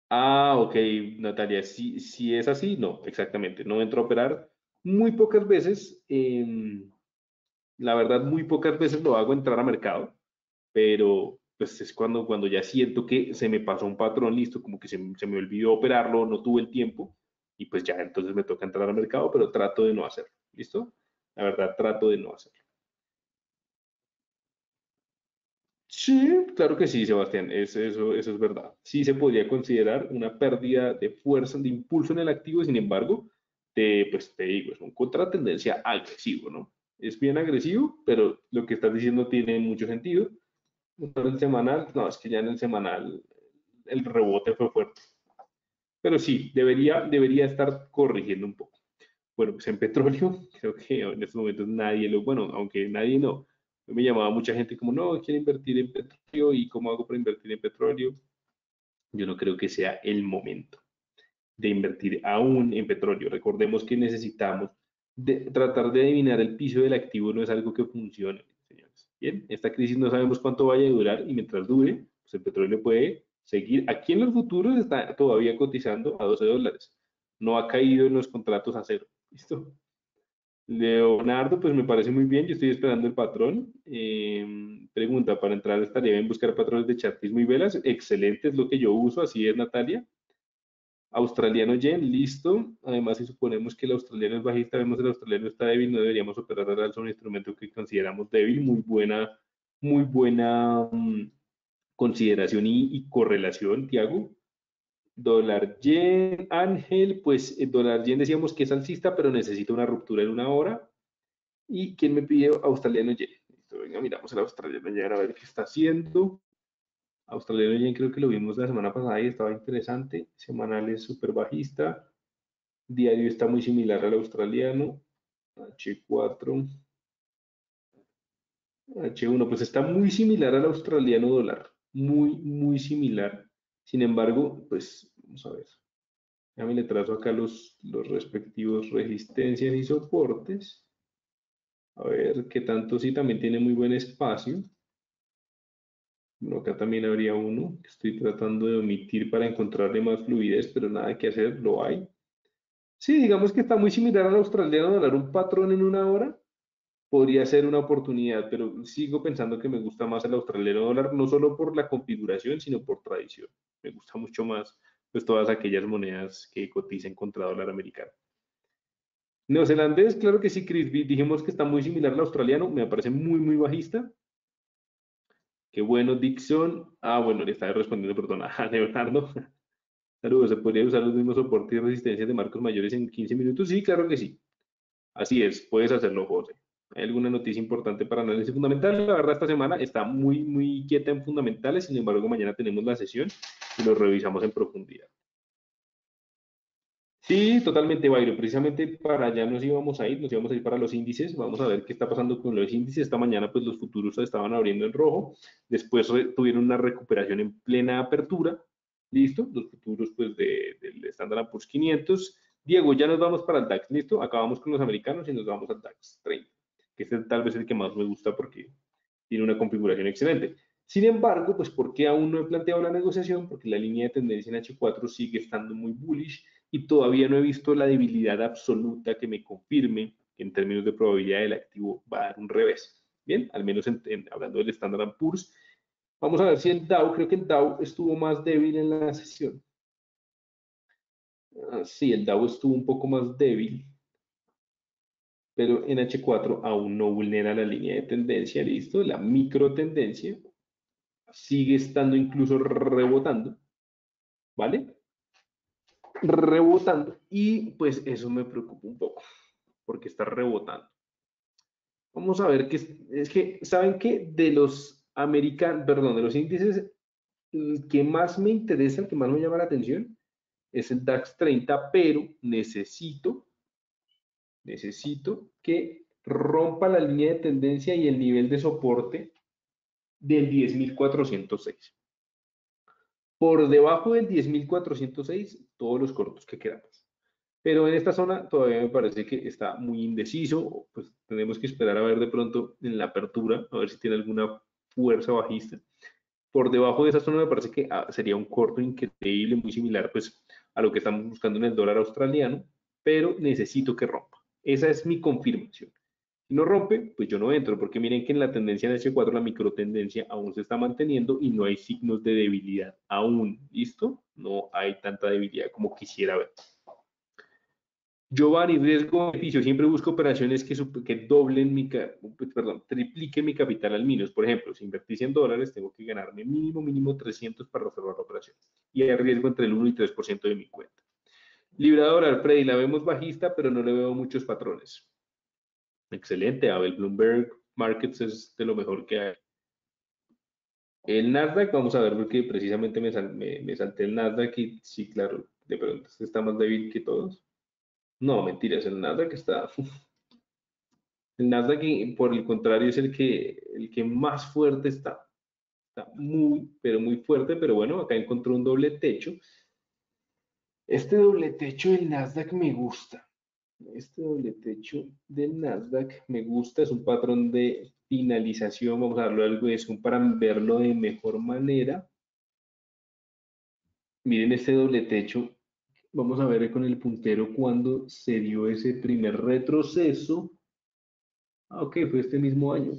Ah, ok, Natalia, si, si es así, no, exactamente, no entro a operar muy pocas veces, em, la verdad, muy pocas veces lo hago entrar a mercado, pero pues es cuando, cuando ya siento que se me pasó un patrón, listo, como que se, me olvidó operarlo, no tuve el tiempo, y pues ya entonces me toca entrar al mercado, pero trato de no hacerlo, ¿listo? La verdad, trato de no hacerlo. Sí, claro que sí, Sebastián, eso, eso, eso es verdad. Sí se podría considerar una pérdida de fuerza, de impulso en el activo, sin embargo, te, pues te digo, es un contratendencia agresivo, ¿no? Es bien agresivo, pero lo que estás diciendo tiene mucho sentido en el semanal, no, es que ya en el semanal el rebote fue fuerte. Pero sí, debería, debería estar corrigiendo un poco. Bueno, pues en petróleo, creo que en estos momentos nadie lo, bueno, aunque nadie no, me llamaba mucha gente como, no, quiero invertir en petróleo y cómo hago para invertir en petróleo. Yo no creo que sea el momento de invertir aún en petróleo. Recordemos que necesitamos tratar de adivinar el piso del activo, no es algo que funcione. Bien, esta crisis no sabemos cuánto vaya a durar y mientras dure, pues el petróleo puede seguir. Aquí en los futuros está todavía cotizando a 12 dólares. No ha caído en los contratos a cero. ¿Listo? Leonardo, pues me parece muy bien. Yo estoy esperando el patrón. Em, pregunta, para entrar estaría bien buscar patrones de chartismo y velas. Excelente, es lo que yo uso. Así es, Natalia. Australiano yen, listo. Además, si suponemos que el australiano es bajista, vemos que el australiano está débil, no deberíamos operar al alza un instrumento que consideramos débil. Muy buena, muy buena mm, consideración y, correlación, Tiago. Dólar yen, Ángel, pues el dólar yen decíamos que es alcista, pero necesita una ruptura en una hora. ¿Y quién me pide australiano yen? Venga, miramos el australiano yen a ver qué está haciendo. Australiano yen creo que lo vimos la semana pasada y estaba interesante. Semanal es súper bajista. Diario está muy similar al australiano. H4. H1, pues está muy similar al australiano dólar. Muy, muy similar. Sin embargo, pues vamos a ver. Ya me le trazo acá los, los respectivos resistencias y soportes. A ver qué tanto sí también tiene muy buen espacio. Acá también habría uno que estoy tratando de omitir para encontrarle más fluidez, pero nada que hacer, lo hay. Sí, digamos que está muy similar al australiano, dar un patrón en una hora podría ser una oportunidad, pero sigo pensando que me gusta más el australiano dólar, no solo por la configuración, sino por tradición. Me gusta mucho más pues todas aquellas monedas que coticen contra dólar americano. Neozelandés, claro que sí, Chris. Dijimos que está muy similar al australiano, me parece muy, muy bajista. Qué bueno, Dixon. Ah, bueno, le estaba respondiendo, perdón, a Leonardo. Saludos, ¿se podría usar los mismos soportes y resistencias de marcos mayores en 15 minutos? Sí, claro que sí. Así es, puedes hacerlo, José. ¿Hay alguna noticia importante para análisis fundamental? La verdad, esta semana está muy, muy quieta en fundamentales, sin embargo, mañana tenemos la sesión y lo revisamos en profundidad. Sí, totalmente, Bayro. Precisamente para allá nos íbamos a ir, nos íbamos a ir para los índices. Vamos a ver qué está pasando con los índices. Esta mañana, pues los futuros estaban abriendo en rojo. Después tuvieron una recuperación en plena apertura. ¿Listo? Los futuros, pues, del Standard Poor's 500. Diego, ya nos vamos para el DAX. ¿Listo? Acabamos con los americanos y nos vamos al DAX 30. Que este tal vez es el que más me gusta porque tiene una configuración excelente. Sin embargo, pues, ¿por qué aún no he planteado la negociación? Porque la línea de tendencia en H4 sigue estando muy bullish y todavía no he visto la debilidad absoluta que me confirme que en términos de probabilidad del activo va a dar un revés. Bien, al menos hablando del Standard Poor's. Vamos a ver si el Dow, creo que el Dow estuvo más débil en la sesión. Ah, sí, el Dow estuvo un poco más débil, pero en H4 aún no vulnera la línea de tendencia, listo, la micro tendencia sigue estando incluso rebotando, ¿vale? Rebotando y pues eso me preocupa un poco porque está rebotando. Vamos a ver que es, que, ¿saben que De los americanos, perdón, de los índices, el que más me interesa, el que más me llama la atención, es el DAX 30, pero necesito, necesito que rompa la línea de tendencia y el nivel de soporte del 10.406. Por debajo del 10.406, todos los cortos que queramos. Pero en esta zona todavía me parece que está muy indeciso, pues tenemos que esperar a ver de pronto en la apertura, a ver si tiene alguna fuerza bajista. Por debajo de esa zona me parece que ah, sería un corto increíble, muy similar pues a lo que estamos buscando en el dólar australiano, pero necesito que rompa. Esa es mi confirmación no rompe, pues yo no entro, porque miren que en la tendencia de H4 la microtendencia aún se está manteniendo y no hay signos de debilidad aún, ¿listo? No hay tanta debilidad como quisiera ver. Giovanni, riesgo beneficio, siempre busco operaciones que, que doblen mi, perdón, tripliquen mi capital al menos. Por ejemplo, si invertís en dólares, tengo que ganarme mínimo, mínimo 300 para reservar la operación. Y hay riesgo entre el 1 y 3% de mi cuenta. Libra dólar, Freddy, la vemos bajista, pero no le veo muchos patrones. Excelente, Abel Bloomberg Markets es de lo mejor que hay. El Nasdaq, vamos a ver porque precisamente me, salté el Nasdaq y sí, claro, de pronto está más débil que todos. No, mentiras, el Nasdaq está... El Nasdaq, por el contrario, es el que, el que más fuerte está. Está muy, pero muy fuerte, pero bueno, acá encontró un doble techo. Este doble techo del Nasdaq me gusta. Este doble techo del Nasdaq me gusta, es un patrón de finalización, vamos a darle algo de zoom para verlo de mejor manera. Miren este doble techo, vamos a ver con el puntero cuando se dio ese primer retroceso. Ah, ok, fue este mismo año,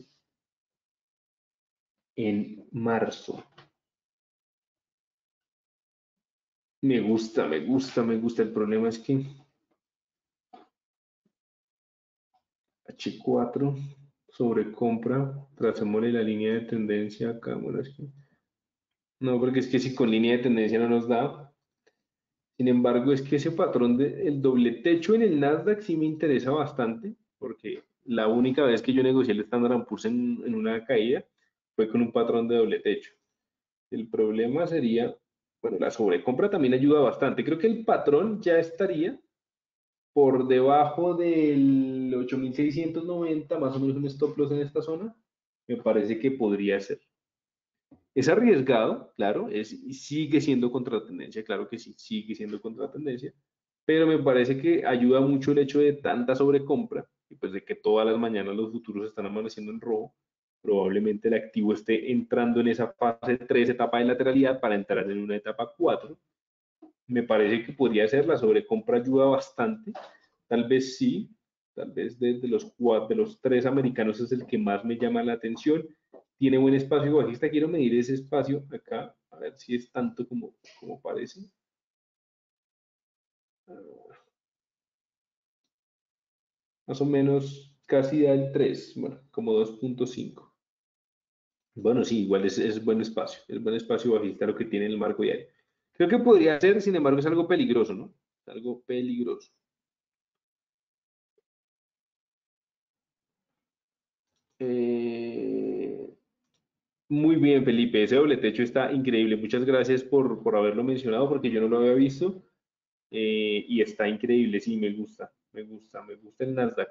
en marzo. Me gusta, me gusta, me gusta. El problema es que H4 sobre compra, tracémosle la línea de tendencia acá. Bueno, es que no, porque es que si con línea de tendencia no nos da. Sin embargo, es que ese patrón del doble techo en el Nasdaq sí me interesa bastante, porque la única vez que yo negocié el Standard Poor's en, en una caída fue con un patrón de doble techo. El problema sería, bueno, la sobrecompra también ayuda bastante. Creo que el patrón ya estaría por debajo del 8690, más o menos un stop loss en esta zona, me parece que podría ser. Es arriesgado, claro, es, sigue siendo contratendencia, claro que sí, sigue siendo contratendencia, pero me parece que ayuda mucho el hecho de tanta sobrecompra y pues de que todas las mañanas los futuros están amaneciendo en rojo, probablemente el activo esté entrando en esa fase 3, etapa de lateralidad, para entrar en una etapa 4. Me parece que podría ser, la sobrecompra ayuda bastante, tal vez sí, tal vez desde los, de los tres americanos es el que más me llama la atención. Tiene buen espacio bajista, quiero medir ese espacio acá, a ver si es tanto como, como parece. Más o menos casi da el 3, bueno, como 2.5. Bueno, sí, igual es, es, buen espacio, es buen espacio bajista lo que tiene el marco diario. Creo que podría ser, sin embargo, es algo peligroso, ¿no? Algo peligroso. Eh, muy bien, Felipe, ese doble techo está increíble. Muchas gracias por, por haberlo mencionado porque yo no lo había visto. Eh, y está increíble, sí, me gusta, me gusta, me gusta el Nasdaq.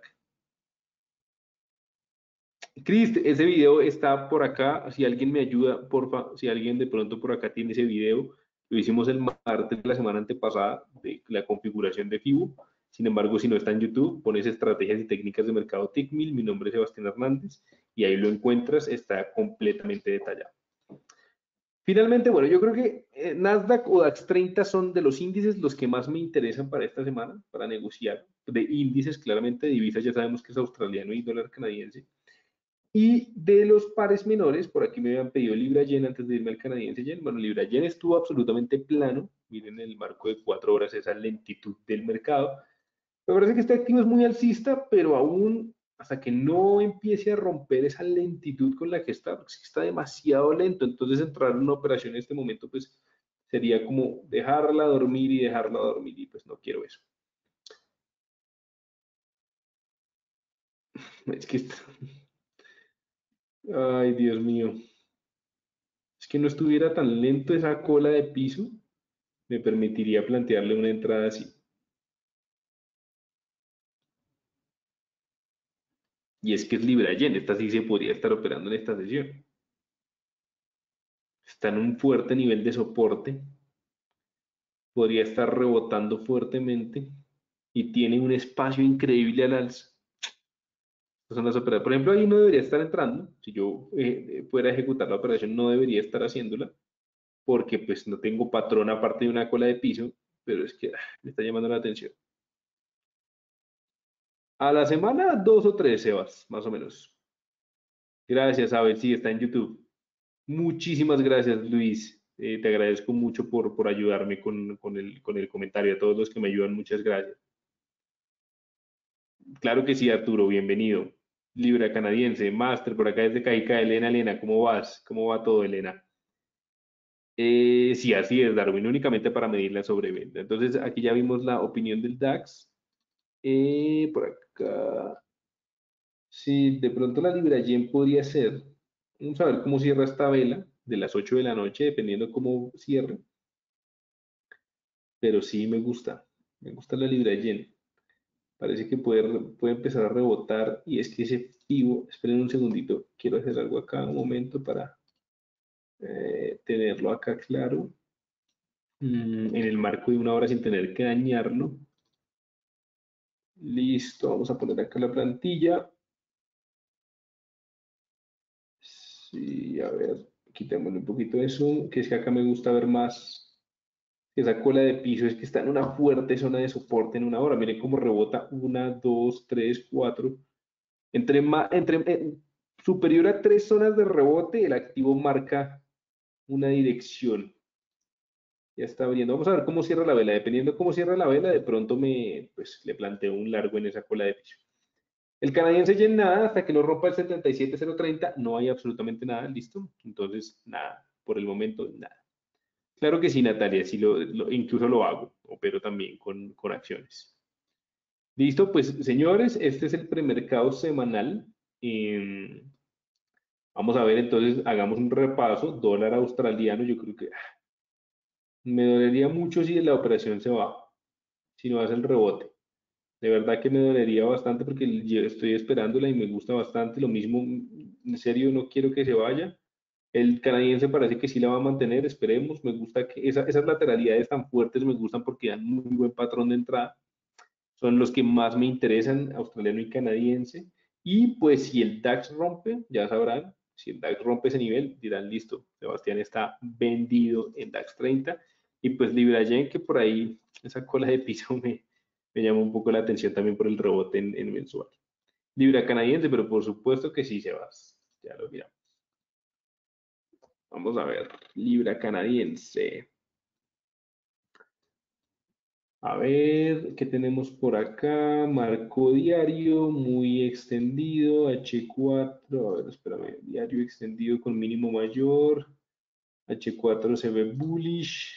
Chris, ese video está por acá. Si alguien me ayuda, porfa, si alguien de pronto por acá tiene ese video, lo hicimos el martes de la semana antepasada de la configuración de FIBO. Sin embargo, si no está en YouTube, pones estrategias y técnicas de mercado TICMIL. Mi nombre es Sebastián Hernández y ahí lo encuentras. Está completamente detallado. Finalmente, bueno, yo creo que eh, Nasdaq o DAX 30 son de los índices los que más me interesan para esta semana, para negociar. De índices, claramente, divisas ya sabemos que es australiano y dólar canadiense. Y de los pares menores, por aquí me habían pedido Libra Yen antes de irme al canadiense Yen. Bueno, Libra Yen estuvo absolutamente plano. Miren el marco de cuatro horas, esa lentitud del mercado. Me parece que este activo es muy alcista, pero aún hasta que no empiece a romper esa lentitud con la que está, porque está demasiado lento. Entonces entrar en una operación en este momento, pues sería como dejarla dormir y dejarla dormir y pues no quiero eso. Es que. Ay, Dios mío. Es que no estuviera tan lento esa cola de piso, me permitiría plantearle una entrada así. Y es que es Libra Yen, esta sí se podría estar operando en esta sesión. Está en un fuerte nivel de soporte. Podría estar rebotando fuertemente y tiene un espacio increíble al alza son las operaciones. Por ejemplo, ahí no debería estar entrando. Si yo eh, fuera a ejecutar la operación, no debería estar haciéndola porque pues no tengo patrón aparte de una cola de piso, pero es que ah, me está llamando la atención. A la semana, dos o tres, Sebas, más o menos. Gracias, Abel. Sí, está en YouTube. Muchísimas gracias, Luis. Eh, te agradezco mucho por, por ayudarme con, con, el, con el comentario. A todos los que me ayudan, muchas gracias. Claro que sí, Arturo, bienvenido. Libra canadiense, máster por acá desde Cajica, Elena, Elena, ¿cómo vas? ¿Cómo va todo, Elena? Eh, sí, así es, Darwin, únicamente para medir la sobreventa. Entonces, aquí ya vimos la opinión del DAX. Eh, por acá. Sí, de pronto la Libra Yen podría ser. Vamos a ver cómo cierra esta vela de las 8 de la noche, dependiendo cómo cierre. Pero sí me gusta. Me gusta la Libra Yen parece que puede, puede empezar a rebotar y es que ese pivo, esperen un segundito, quiero hacer algo acá un momento para eh, tenerlo acá claro, mm, en el marco de una hora sin tener que dañarlo. Listo, vamos a poner acá la plantilla. Sí, a ver, quitémosle un poquito eso, que es que acá me gusta ver más esa cola de piso es que está en una fuerte zona de soporte en una hora. Miren cómo rebota una, dos, tres, cuatro. Entre, entre eh, superior a tres zonas de rebote, el activo marca una dirección. Ya está abriendo. Vamos a ver cómo cierra la vela. Dependiendo de cómo cierra la vela, de pronto me, pues, le planteo un largo en esa cola de piso. El canadiense ya en nada, hasta que no rompa el 77.030, no hay absolutamente nada, ¿listo? Entonces, nada, por el momento, nada. Claro que sí, Natalia, sí lo, incluso lo hago, pero también con, con acciones. Listo, pues señores, este es el premercado semanal. Em, vamos a ver, entonces, hagamos un repaso. Dólar australiano, yo creo que ah, me dolería mucho si la operación se va, si no hace el rebote. De verdad que me dolería bastante porque estoy esperándola y me gusta bastante. Lo mismo, en serio, no quiero que se vaya. El canadiense parece que sí la va a mantener, esperemos. Me gusta que esas lateralidades tan fuertes me gustan porque dan muy buen patrón de entrada. Son los que más me interesan, australiano y canadiense. Y pues si el DAX rompe, ya sabrán, si el DAX rompe ese nivel, dirán, listo, Sebastián está vendido en DAX 30. Y pues Libra Yen, que por ahí esa cola de piso me, me llama un poco la atención también por el rebote en, en mensual. Libra canadiense, pero por supuesto que sí, Sebas. Ya lo miramos. Vamos a ver, libra canadiense. A ver, ¿qué tenemos por acá? Marco diario, muy extendido, H4, a ver, espérame, diario extendido con mínimo mayor, H4 se ve bullish,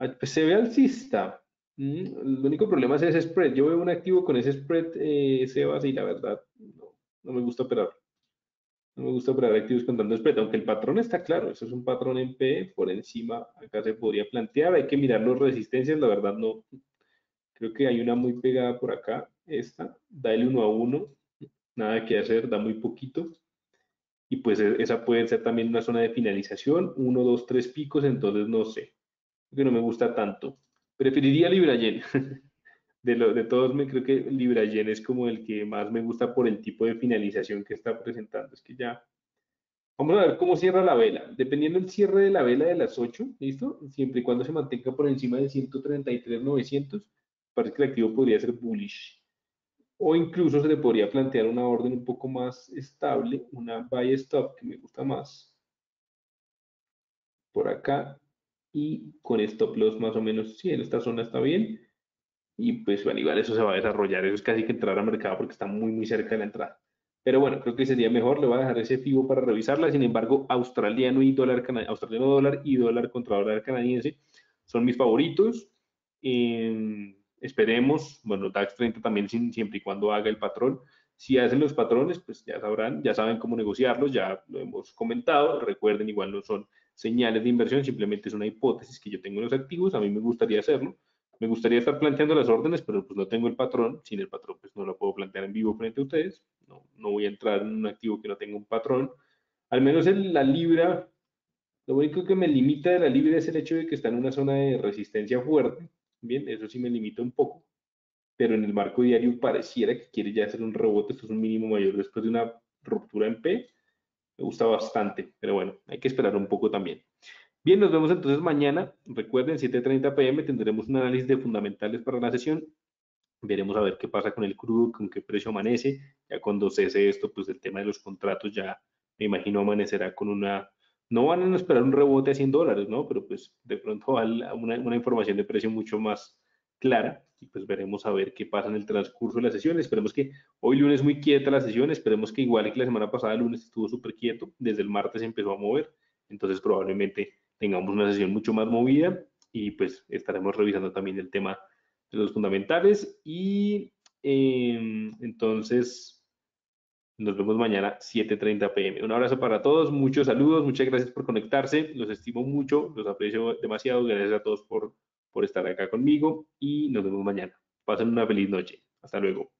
ah, pues se ve alcista. Mm, el único problema es ese spread. Yo veo un activo con ese spread, eh, Sebas, y la verdad no, no me gusta operar. No me gusta operar activos con tanto spread, aunque el patrón está claro, eso es un patrón en P, por encima acá se podría plantear, hay que mirar las resistencias, la verdad no, creo que hay una muy pegada por acá, esta, da el 1 a 1, nada que hacer, da muy poquito, y pues e, esa puede ser también una zona de finalización, 1, 2, 3 picos, entonces no sé, que no me gusta tanto. Preferiría Libra Yen. de, lo, de todos, me creo que Libra Yen es como el que más me gusta por el tipo de finalización que está presentando. Es que ya. Vamos a ver cómo cierra la vela. Dependiendo del cierre de la vela de las 8, ¿listo? Siempre y cuando se mantenga por encima de 133,900, parece que el activo podría ser bullish. O incluso se le podría plantear una orden un poco más estable, una buy stop que me gusta más. Por acá. Y con stop loss más o menos, sí, en esta zona está bien y pues bueno, igual eso se va a desarrollar, eso es casi que entrar al mercado porque está muy muy cerca de la entrada. Pero bueno, creo que sería mejor, le voy a dejar ese FIBO para revisarla, sin embargo, australiano y dólar, australiano dólar y dólar contra dólar canadiense son mis favoritos. Em, esperemos, bueno, DAX 30 también siempre y cuando haga el patrón. Si hacen los patrones, pues ya sabrán, ya saben cómo negociarlos, ya lo hemos comentado. Recuerden, igual no son señales de inversión, simplemente es una hipótesis que yo tengo en los activos, a mí me gustaría hacerlo me gustaría estar planteando las órdenes, pero pues no tengo el patrón. Sin el patrón, pues no lo puedo plantear en vivo frente a ustedes. No, no voy a entrar en un activo que no tenga un patrón. Al menos en la libra, lo único que me limita de la libra es el hecho de que está en una zona de resistencia fuerte. Bien, eso sí me limita un poco. Pero en el marco diario pareciera que quiere ya hacer un rebote. Esto es un mínimo mayor después de una ruptura en P. Me gusta bastante, pero bueno, hay que esperar un poco también. Bien, nos vemos entonces mañana. Recuerden, 7.30 pm tendremos un análisis de fundamentales para la sesión. Veremos a ver qué pasa con el crudo, con qué precio amanece. Ya cuando cese esto, pues el tema de los contratos ya me imagino amanecerá con una... No van a esperar un rebote a 100 dólares, ¿no? Pero pues de pronto una, una información de precio mucho más clara y pues veremos a ver qué pasa en el transcurso de la sesión. Esperemos que hoy lunes muy quieta la sesión, esperemos que igual que la semana pasada lunes estuvo súper quieto, desde el martes empezó a mover, entonces probablemente tengamos una sesión mucho más movida y pues estaremos revisando también el tema de los fundamentales y em, entonces nos vemos mañana 7.30 pm. Un abrazo para todos, muchos saludos, muchas gracias por conectarse, los estimo mucho, los aprecio demasiado, gracias a todos por, por estar acá conmigo y nos vemos mañana. Pasen una feliz noche. Hasta luego.